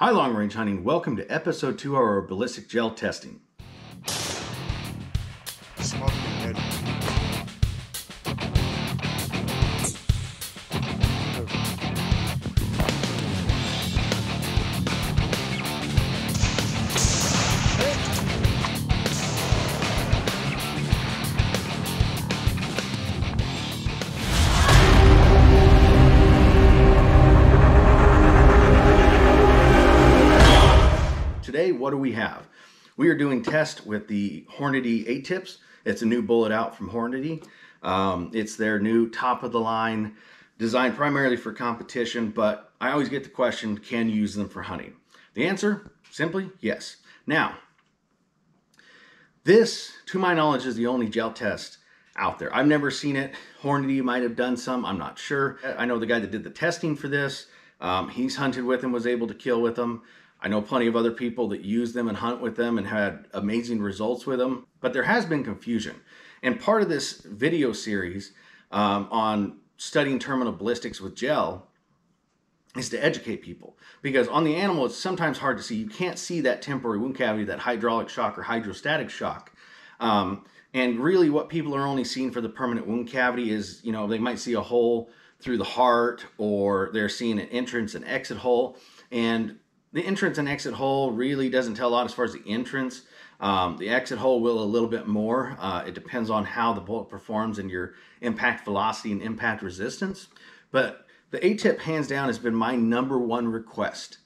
Hi, long range hunting. Welcome to episode two of our ballistic gel testing. What do we have? We are doing test with the Hornady A-tips. It's a new bullet out from Hornady. Um, it's their new top of the line, designed primarily for competition, but I always get the question, can you use them for hunting? The answer, simply, yes. Now, this, to my knowledge, is the only gel test out there. I've never seen it. Hornady might have done some, I'm not sure. I know the guy that did the testing for this. Um, he's hunted with them, was able to kill with them. I know plenty of other people that use them and hunt with them and had amazing results with them, but there has been confusion. And part of this video series um, on studying terminal ballistics with gel is to educate people. Because on the animal it's sometimes hard to see. You can't see that temporary wound cavity that hydraulic shock or hydrostatic shock. Um, and really what people are only seeing for the permanent wound cavity is you know they might see a hole through the heart or they're seeing an entrance and exit hole. And the entrance and exit hole really doesn't tell a lot as far as the entrance um, the exit hole will a little bit more uh, it depends on how the bullet performs and your impact velocity and impact resistance but the A-tip hands down has been my number one request.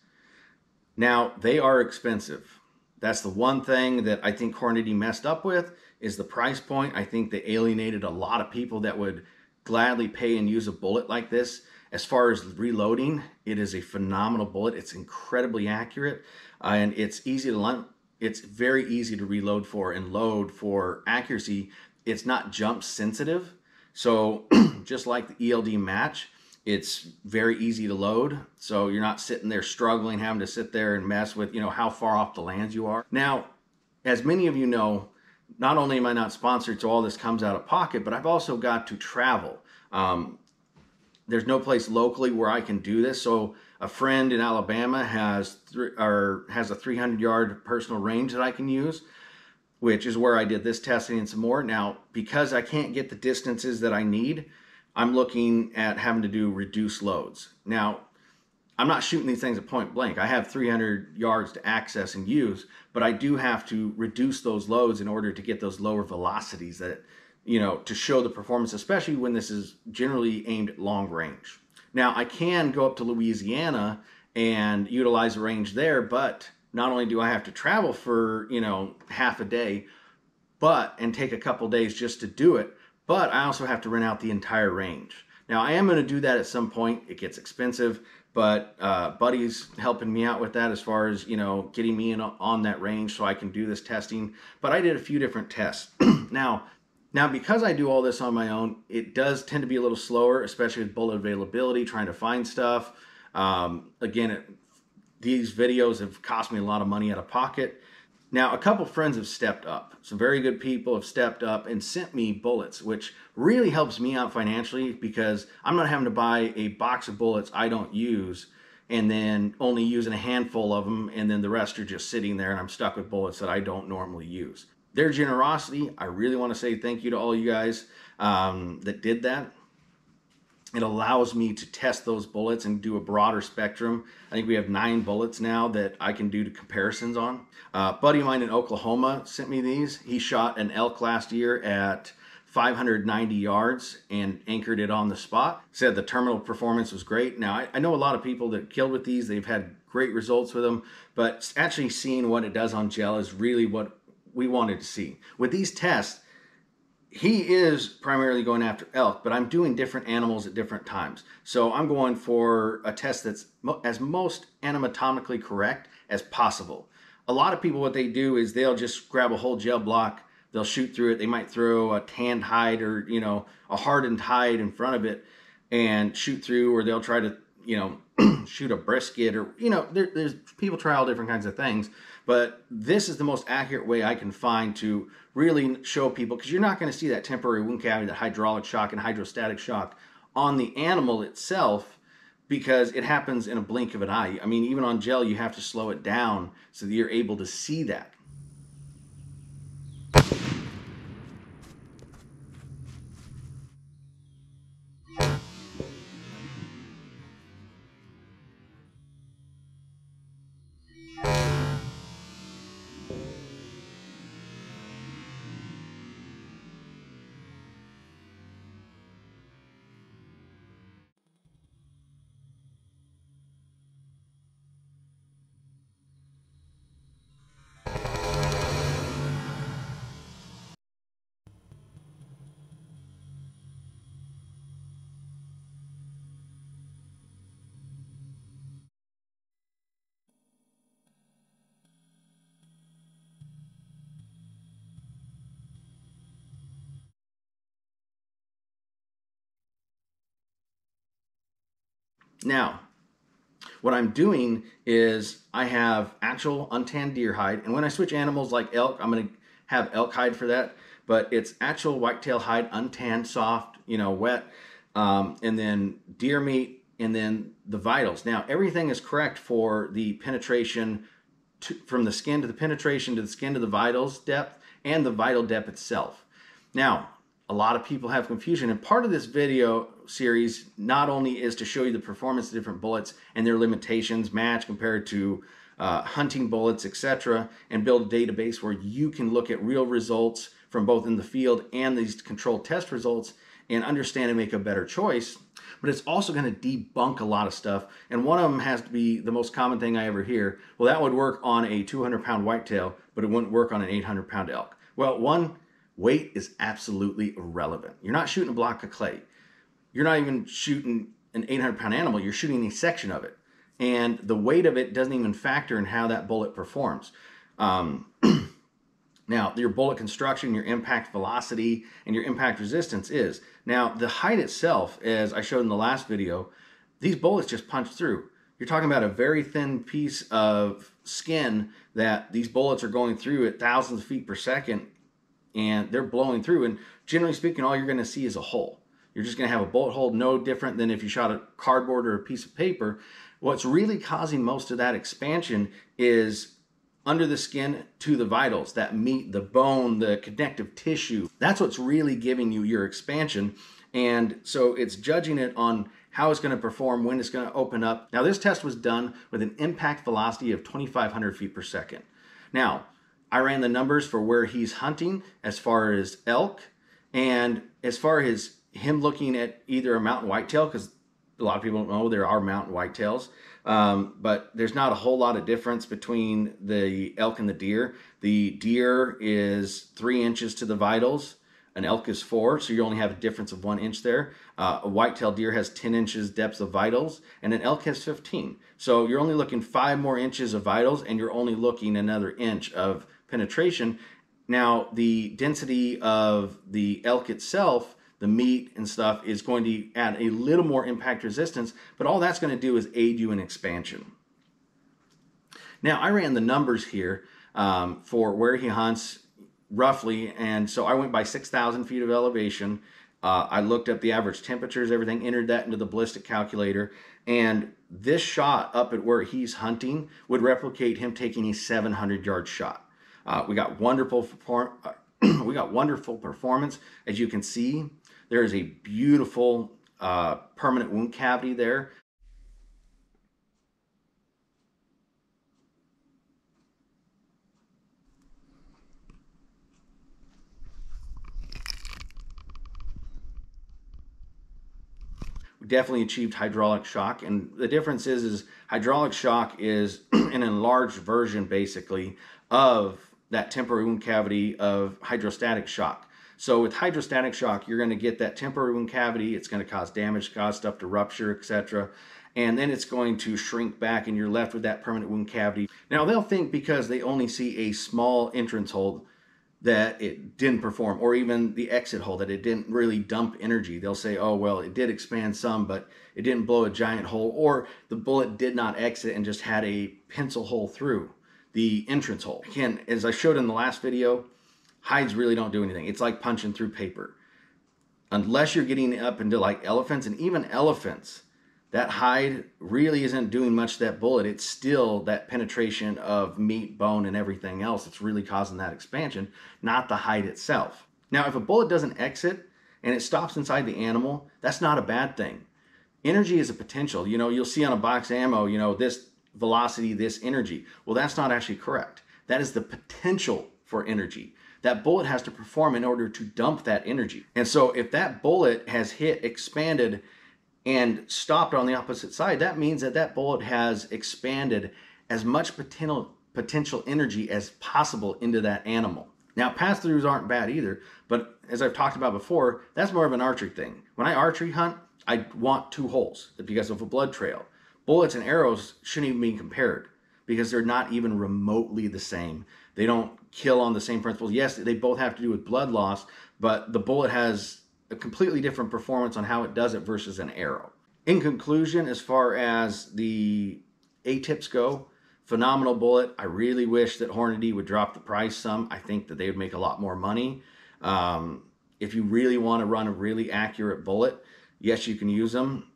Now, they are expensive. That's the one thing that I think Hornady messed up with is the price point. I think they alienated a lot of people that would gladly pay and use a bullet like this. As far as reloading, it is a phenomenal bullet. It's incredibly accurate uh, and it's easy to. It's very easy to reload for and load for accuracy. It's not jump sensitive. So just like the ELD match, it's very easy to load. So you're not sitting there struggling, having to sit there and mess with, you know, how far off the lands you are. Now, as many of you know, not only am I not sponsored, so all this comes out of pocket, but I've also got to travel. Um, there's no place locally where I can do this. So a friend in Alabama has th- or has a 300 yard personal range that I can use, which is where I did this testing and some more. Now, because I can't get the distances that I need, I'm looking at having to do reduced loads. Now, I'm not shooting these things at point blank. I have 300 yards to access and use, but I do have to reduce those loads in order to get those lower velocities that, you know, to show the performance, especially when this is generally aimed at long range. Now, I can go up to Louisiana and utilize a range there, but not only do I have to travel for, you know, half a day, but and take a couple days just to do it, but I also have to rent out the entire range. Now I am going to do that at some point. It gets expensive, but uh, Buddy's helping me out with that as far as you know getting me in on that range so I can do this testing. But I did a few different tests. now, now because I do all this on my own, it does tend to be a little slower, especially with bullet availability, trying to find stuff. Um, again, it, these videos have cost me a lot of money out of pocket. Now, a couple friends have stepped up. Some very good people have stepped up and sent me bullets, which really helps me out financially because I'm not having to buy a box of bullets I don't use and then only using a handful of them, and then the rest are just sitting there, and I'm stuck with bullets that I don't normally use. Their generosity, I really want to say thank you to all you guys um, that did that it allows me to test those bullets and do a broader spectrum. I think we have nine bullets now that I can do comparisons on. Uh, buddy of mine in Oklahoma sent me these. He shot an elk last year at 590 yards and anchored it on the spot. Said the terminal performance was great. Now, I, I know a lot of people that killed with these, they've had great results with them, but actually seeing what it does on gel is really what we wanted to see. With these tests, he is primarily going after elk, but I'm doing different animals at different times. So I'm going for a test that's mo- as most anatomically correct as possible. A lot of people, what they do is they'll just grab a whole gel block, they'll shoot through it. They might throw a tanned hide or you know a hardened hide in front of it and shoot through, or they'll try to you know shoot a brisket or you know there, there's people try all different kinds of things but this is the most accurate way I can find to really show people because you're not going to see that temporary wound cavity, that hydraulic shock and hydrostatic shock on the animal itself because it happens in a blink of an eye. I mean, even on gel, you have to slow it down so that you're able to see that. Now, what I'm doing is I have actual untanned deer hide, and when I switch animals like elk, I'm going to have elk hide for that, but it's actual whitetail hide, untanned, soft, you know, wet, um, and then deer meat, and then the vitals. Now, everything is correct for the penetration to, from the skin to the penetration to the skin to the vitals depth and the vital depth itself. Now, a lot of people have confusion. And part of this video series not only is to show you the performance of different bullets and their limitations, match compared to uh, hunting bullets, etc., and build a database where you can look at real results from both in the field and these controlled test results and understand and make a better choice. But it's also going to debunk a lot of stuff. And one of them has to be the most common thing I ever hear. Well, that would work on a 200 pound whitetail, but it wouldn't work on an 800 pound elk. Well, one, weight is absolutely irrelevant. You're not shooting a block of clay. You're not even shooting an 800 pound animal. You're shooting a section of it. And the weight of it doesn't even factor in how that bullet performs. Um, now, your bullet construction, your impact velocity, and your impact resistance is. Now, the height itself, as I showed in the last video, these bullets just punch through. You're talking about a very thin piece of skin that these bullets are going through at thousands of feet per second and they're blowing through. And generally speaking, all you're going to see is a hole. You're just going to have a bullet hole, no different than if you shot a cardboard or a piece of paper. What's really causing most of that expansion is under the skin to the vitals, that meat, the bone, the connective tissue. That's what's really giving you your expansion. And so it's judging it on how it's going to perform, when it's going to open up. Now, this test was done with an impact velocity of 2,500 feet per second. Now, I ran the numbers for where he's hunting as far as elk and as far as him looking at either a mountain whitetail, because a lot of people don't know there are mountain whitetails, um, but there's not a whole lot of difference between the elk and the deer. The deer is three inches to the vitals, an elk is four, so you only have a difference of one inch there. Uh, a whitetail deer has 10 inches depth of vitals, and an elk has 15. So you're only looking five more inches of vitals, and you're only looking another inch of penetration. Now, the density of the elk itself, the meat and stuff, is going to add a little more impact resistance, but all that's going to do is aid you in expansion. Now, I ran the numbers here um, for where he hunts roughly, and so I went by 6,000 feet of elevation. Uh, I looked up the average temperatures, everything, entered that into the ballistic calculator, and this shot up at where he's hunting would replicate him taking a 700 yard shot. Uh, we got wonderful uh, we got wonderful performance. As you can see, there is a beautiful uh, permanent wound cavity there. We definitely achieved hydraulic shock and the difference is is hydraulic shock is an enlarged version basically of that temporary wound cavity of hydrostatic shock. So with hydrostatic shock, you're going to get that temporary wound cavity. It's going to cause damage, cause stuff to rupture, etc. And then it's going to shrink back and you're left with that permanent wound cavity. Now they'll think because they only see a small entrance hole that it didn't perform or even the exit hole that it didn't really dump energy. They'll say, oh, well, it did expand some, but it didn't blow a giant hole or the bullet did not exit and just had a pencil hole through the entrance hole. Again, as I showed in the last video, hides really don't do anything. It's like punching through paper. Unless you're getting up into like elephants, and even elephants, that hide really isn't doing much to that bullet. It's still that penetration of meat, bone, and everything else that's really causing that expansion, not the hide itself. Now, if a bullet doesn't exit and it stops inside the animal, that's not a bad thing. Energy is a potential. You know, you'll see on a box ammo, you know, this velocity, this energy. Well, that's not actually correct. That is the potential for energy. That bullet has to perform in order to dump that energy. And so if that bullet has hit, expanded, and stopped on the opposite side, that means that that bullet has expanded as much potential potential energy as possible into that animal. Now, pass throughs aren't bad either, but as I've talked about before, that's more of an archery thing. When I archery hunt, I want two holes because of a blood trail. Bullets and arrows shouldn't even be compared because they're not even remotely the same. They don't kill on the same principles. Yes, they both have to do with blood loss, but the bullet has a completely different performance on how it does it versus an arrow. In conclusion, as far as the A-tips go, phenomenal bullet. I really wish that Hornady would drop the price some. I think that they would make a lot more money. Um, if you really want to run a really accurate bullet, yes, you can use them.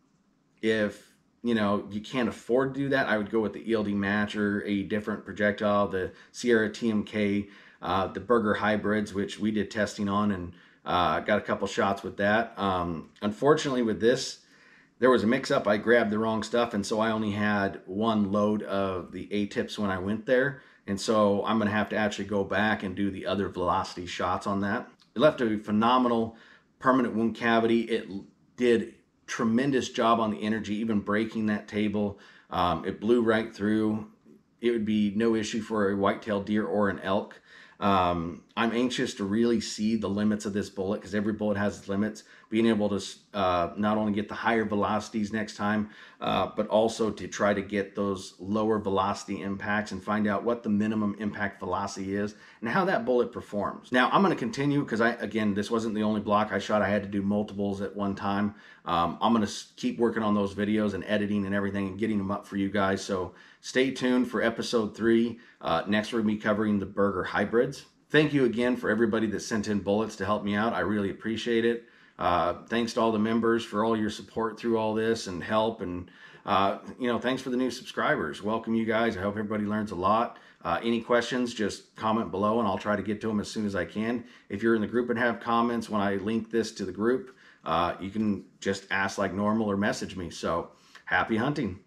If you know you can't afford to do that, I would go with the ELD match or a different projectile, the Sierra TMK, uh, the Berger hybrids, which we did testing on and uh, got a couple shots with that. Um, unfortunately, with this, there was a mix-up. I grabbed the wrong stuff, and so I only had one load of the A-tips when I went there. And so I'm going to have to actually go back and do the other velocity shots on that. It left a phenomenal permanent wound cavity. It did tremendous job on the energy, even breaking that table. Um, it blew right through. It would be no issue for a white-tailed deer or an elk. Um, I'm anxious to really see the limits of this bullet because every bullet has its limits. Being able to uh, not only get the higher velocities next time, uh, but also to try to get those lower velocity impacts and find out what the minimum impact velocity is and how that bullet performs. Now I'm going to continue because I again this wasn't the only block I shot. I had to do multiples at one time. Um, I'm going to keep working on those videos and editing and everything and getting them up for you guys. So stay tuned for episode three. Uh, next we're going to be covering the Berger hybrids. Thank you again for everybody that sent in bullets to help me out. I really appreciate it. Uh, thanks to all the members for all your support through all this and help. And, uh, you know, thanks for the new subscribers. Welcome you guys. I hope everybody learns a lot. Uh, any questions, just comment below and I'll try to get to them as soon as I can. If you're in the group and have comments when I link this to the group, uh, you can just ask like normal or message me. So happy hunting.